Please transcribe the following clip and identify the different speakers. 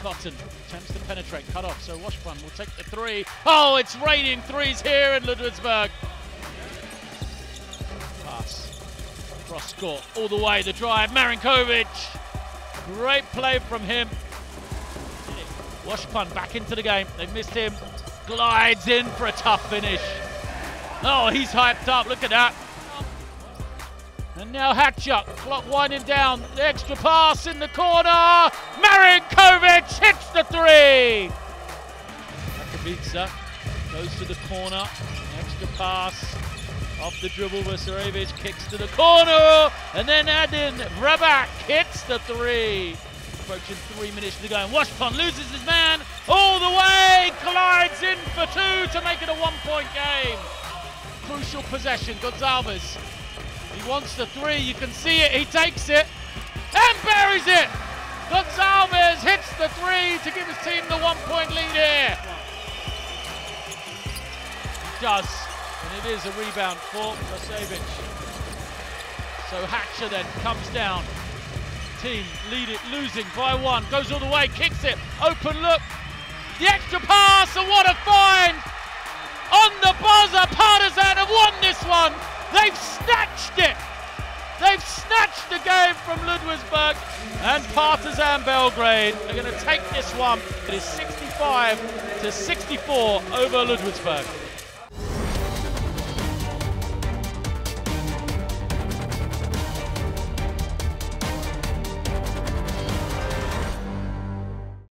Speaker 1: Cotton attempts to penetrate, cut off, so Washburn will take the three. Oh, it's raining threes here in Ludwigsburg. Pass. Cross court, all the way, the drive, Marinkovic. Great play from him. Washburn back into the game, they've missed him. Glides in for a tough finish. Oh, he's hyped up, look at that. And now Hatcher, clock winding down, the extra pass in the corner. Marinkovic the three. Rakavica goes to the corner, extra pass off the dribble. Veserevic kicks to the corner, and then Adin Vrabac hits the three. Approaching three minutes to go, and Washburn loses his man all the way, glides in for two to make it a one-point game. Crucial possession, Gonzalez he wants the three, you can see it, he takes it and buries it! Gonzalez the three to give his team the one point lead here. He does, and it is a rebound for Vasevic. So Hatcher then comes down. Team lead it, losing by one, goes all the way, kicks it, open look. The extra pass, and what a find! The game from Ludwigsburg and Partizan Belgrade are going to take this one. It is 65 to 64 over Ludwigsburg.